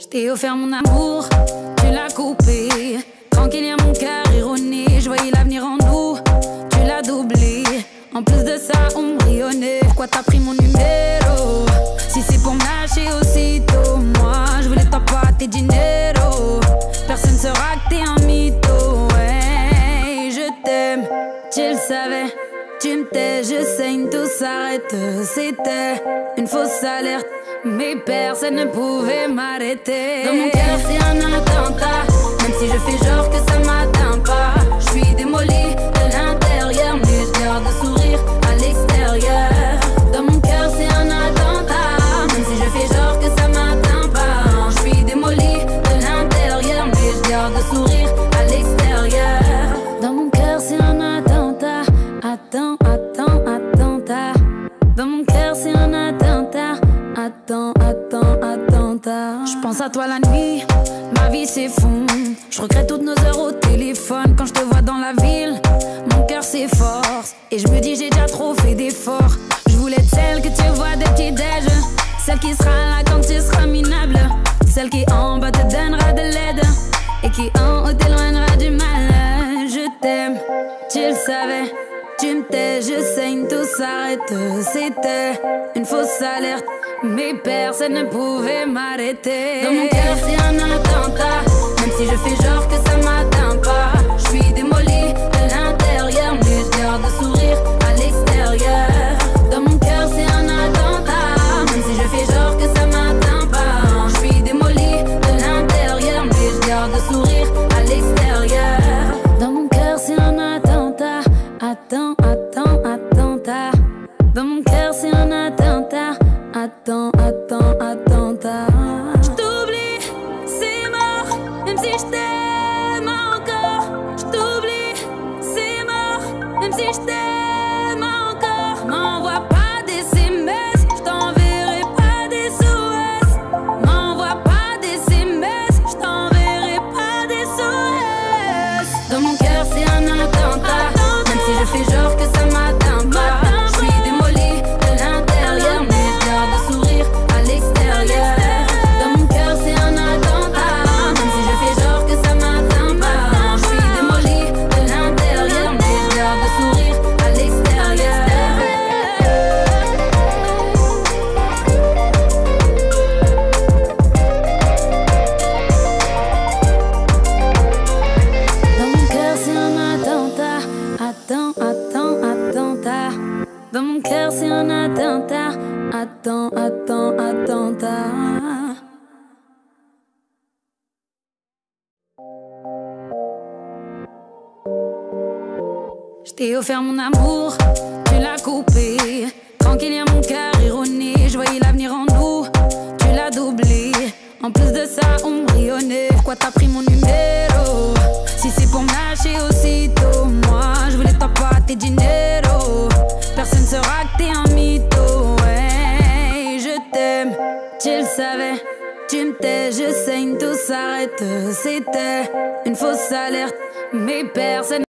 Je t'ai offert mon amour, tu l'as coupé. Tranquille, y'a mon cœur erroné. Je voyais l'avenir en nous, tu l'as doublé. En plus de ça, on brillonnait. Pourquoi t'as pris mon numéro? Si c'est pour me lâcher aussitôt, moi je voulais t'en pas tes dinero. Personne sera que t'es un mytho. Ouais, je t'aime, tu le savais. Tu me tais, je saigne, tout s'arrête. C'était une fausse alerte. Mais personne ne pouvait m'arrêter. Dans mon cœur, c'est un attentat. Même si je fais genre que ça m'atteint Attends, attends, attentat. Je pense à toi la nuit, ma vie s'effondre. Je regrette toutes nos heures au téléphone quand je te vois dans la ville. Mon cœur s'efforce et je me dis j'ai déjà trop fait d'efforts. Je voulais être celle que tu vois des petits déj, celle qui sera là quand tu seras minable, celle qui en bas te donnera de l'aide et qui en haut t'éloignera du mal. Je t'aime, tu le savais. Tu me tais, je saigne, tout s'arrête. C'était une fausse alerte, mais personne ne pouvait m'arrêter. Dans mon cœur, c'est un attentat. Même si je fais genre que ça m'atteint pas. Je suis démolie de l'intérieur, mais je garde sourire à l'extérieur. Dans mon cœur, c'est un attentat. Même si je fais genre que ça m'atteint pas. Je suis démolie de l'intérieur, mais je garde le sourire à l'extérieur. Dans mon cœur, c'est un attentat. Attends, attends, attentat. Dans mon cœur, c'est un attentat. Attends, attends, attentat. Je t'oublie, c'est mort. Même si je t'aime encore. Je t'oublie, c'est mort. Même si je t'aime c'est un attentat. Attends, attends, attentat. Je t'ai offert mon amour, tu l'as coupé. Tranquille, y'a mon cœur erroné. Je voyais l'avenir en nous, tu l'as doublé. En plus de ça, on brillonnait. Pourquoi t'as pris mon numéro? Si c'est pour me lâcher aussitôt, moi je voulais t'en pas tes Tu me tais, je saigne, tout s'arrête. C'était une fausse alerte, mais personne.